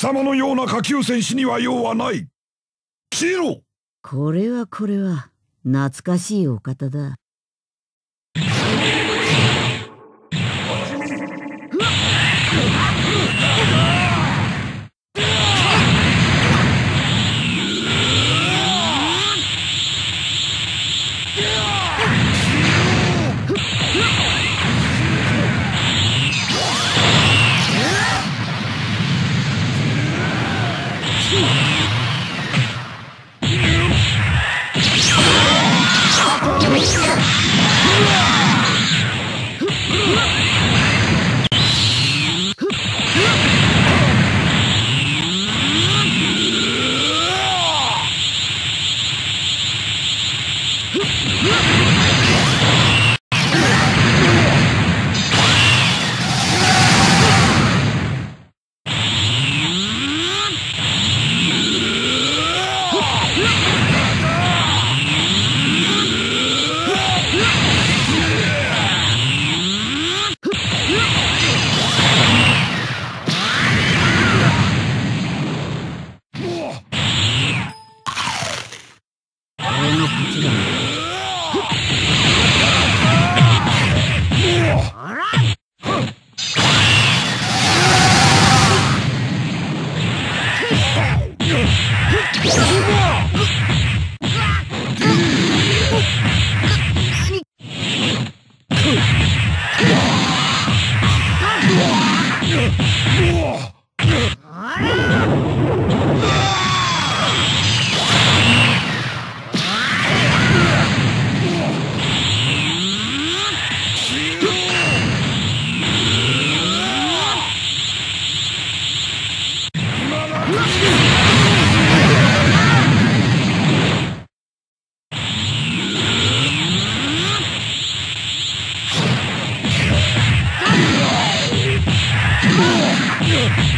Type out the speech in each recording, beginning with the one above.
様のような下級戦士には用はない。消えろこれはこれは懐かしいお方だ。কিছু না Yeah.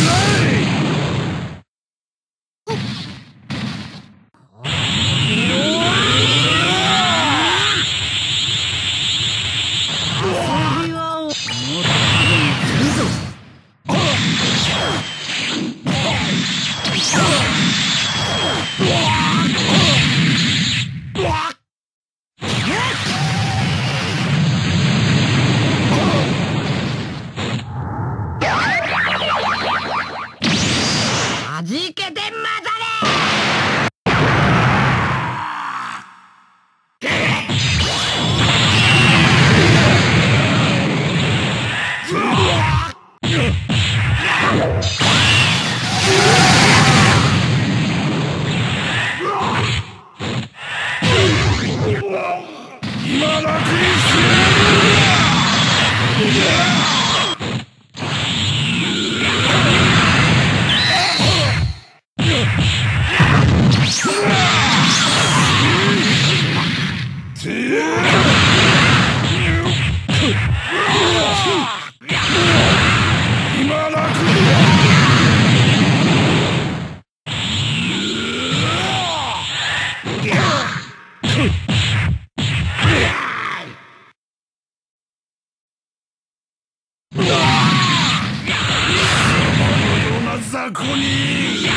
Come on! じけて混ざれ！都にサ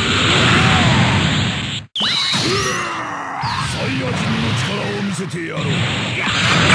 イヤ人の力を見せてやろう。